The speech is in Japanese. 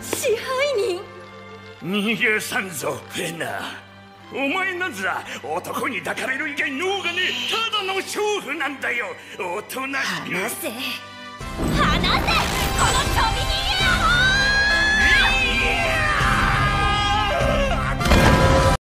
支配人。逃げさんぞフェナお前なんざ男に抱かれる以外脳がねただの娼婦なんだよ。おとなしく話せ。